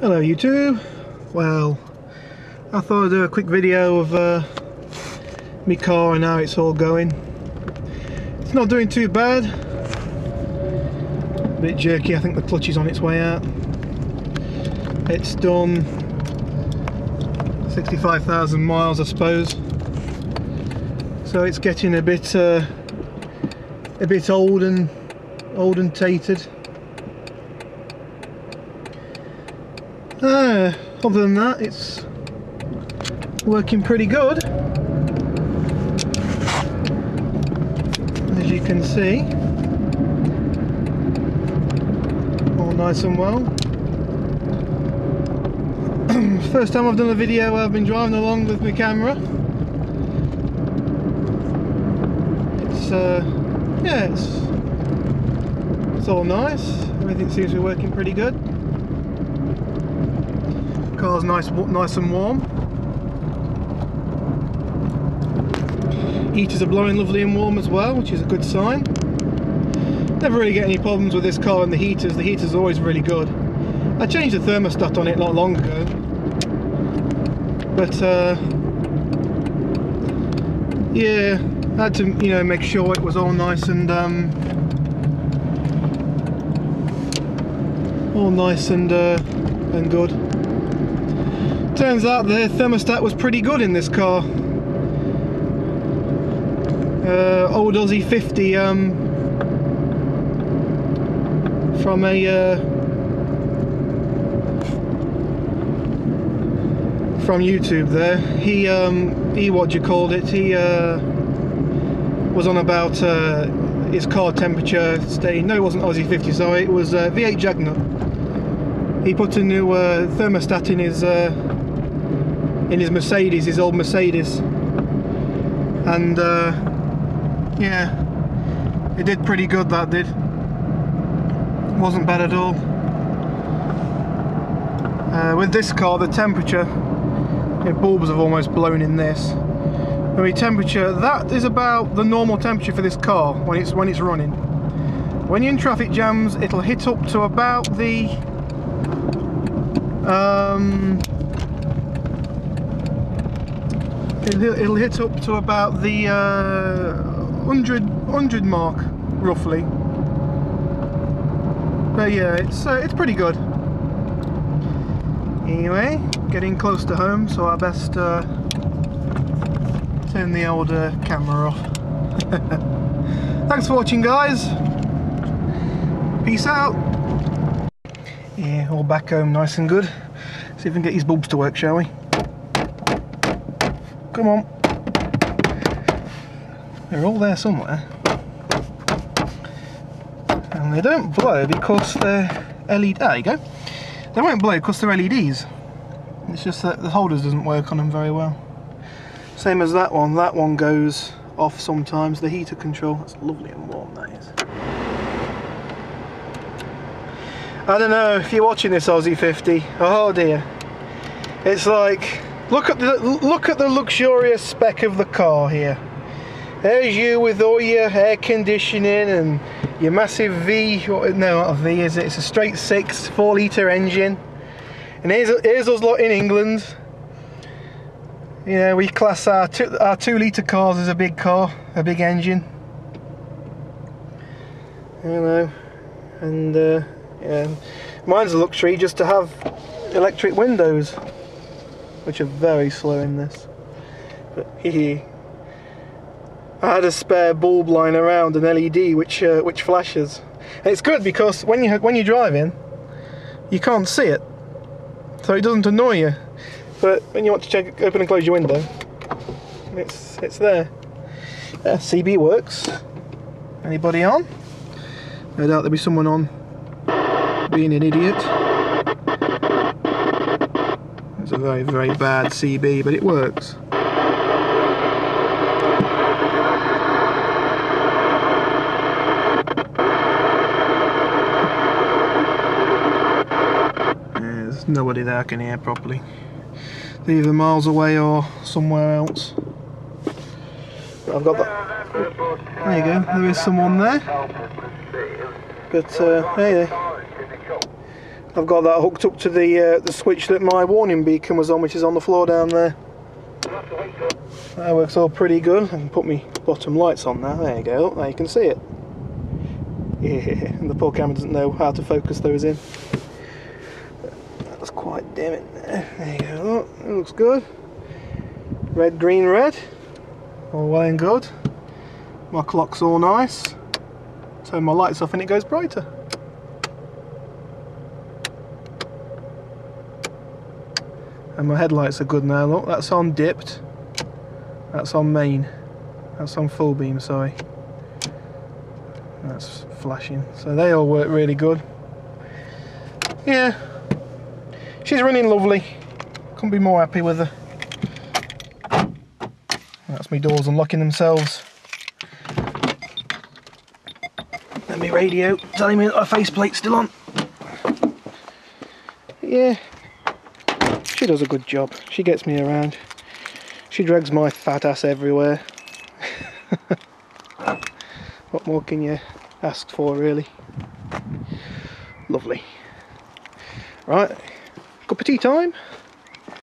Hello YouTube. Well, I thought I'd do a quick video of uh, my car and how it's all going. It's not doing too bad. A bit jerky, I think the clutch is on its way out. It's done 65,000 miles I suppose. So it's getting a bit uh, a bit old and old and tated. Uh, other than that, it's working pretty good. As you can see, all nice and well. First time I've done a video where I've been driving along with my camera. It's, uh, yeah, it's, it's all nice. Everything seems to be working pretty good. Car's nice, nice and warm. Heaters are blowing lovely and warm as well, which is a good sign. Never really get any problems with this car and the heaters. The heaters are always really good. I changed the thermostat on it not long ago, but uh, yeah, I had to you know make sure it was all nice and um, all nice and uh, and good. Turns out the thermostat was pretty good in this car. Uh, old Aussie 50 um, from a uh, from YouTube there. He um, he what you called it. He uh, was on about uh, his car temperature staying. No, it wasn't Aussie 50. Sorry, it was uh, V8 Jagnut. He put a new uh, thermostat in his in his Mercedes, his old Mercedes, and uh, yeah, it did pretty good. That did. Wasn't bad at all. Uh, with this car, the temperature, the bulbs have almost blown in this. I mean, temperature that is about the normal temperature for this car when it's when it's running. When you're in traffic jams, it'll hit up to about the um, it'll, hit up to about the uh, 100, 100 mark, roughly. But yeah, it's uh, it's pretty good. Anyway, getting close to home, so I best uh, turn the old uh, camera off. Thanks for watching, guys. Peace out. Yeah, all back home, nice and good. See if we can get these bulbs to work, shall we? Come on. They're all there somewhere. And they don't blow because they're LED. There you go. They won't blow because they're LEDs. It's just that the holders doesn't work on them very well. Same as that one. That one goes off sometimes. The heater control. That's lovely and warm. That is. I don't know if you're watching this Aussie 50. Oh dear. It's like look at the look at the luxurious spec of the car here. There's you with all your air conditioning and your massive V, no not a V is it, it's a straight 6 4 litre engine. And here's, here's us lot in England. Know, we class our two, our 2 litre cars as a big car, a big engine. You know, and uh, yeah, mine's a luxury just to have electric windows, which are very slow in this. But hee I had a spare bulb lying around, an LED which uh, which flashes. And it's good because when you when you're driving, you can't see it, so it doesn't annoy you. But when you want to check, open and close your window, it's it's there. Uh, CB works. Anybody on? No doubt there'll be someone on being an idiot. Very very bad CB, but it works. There's nobody there I can hear properly. They're either miles away or somewhere else. But I've got that. There you go, there is someone there. But uh, hey, I've got that hooked up to the uh, the switch that my warning beacon was on, which is on the floor down there. That works all pretty good. I can put my bottom lights on now. There you go. Now you can see it. Yeah, and the poor camera doesn't know how to focus those in. That's quite dim in there. There you go. It looks good. Red, green, red. All well and good. My clock's all nice. Turn my lights off and it goes brighter. And my headlights are good now, look, that's on dipped. That's on main. That's on full beam, sorry. That's flashing. So they all work really good. Yeah. She's running lovely. Couldn't be more happy with her. That's my doors unlocking themselves. And my radio telling me that my faceplate's still on. Yeah, does a good job. She gets me around. She drags my fat ass everywhere. what more can you ask for, really? Lovely. Right, cup of tea time.